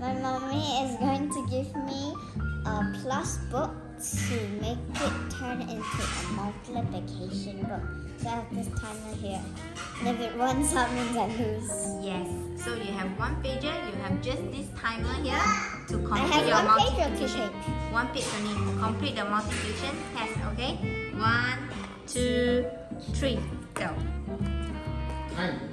My mommy is going to give me a plus book to make it turn into a multiplication book. So I have this timer here. And if it runs out means I lose. Yes. So you have one pager, you have just this timer here to I complete have your one page or two multiplication. page? One page only to complete the multiplication test, okay? One, two, three, go. Time.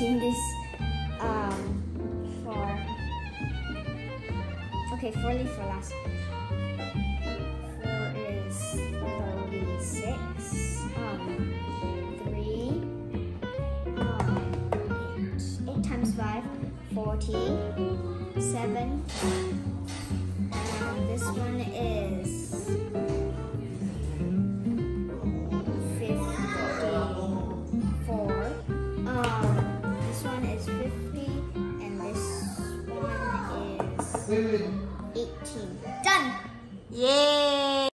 You're this. Um, for okay, four leaf for last. Four is thirty-six. Um, three. Um, eight. Eight times five. Forty. Seven. This one is Wait, wait. eighteen. Done. Yay!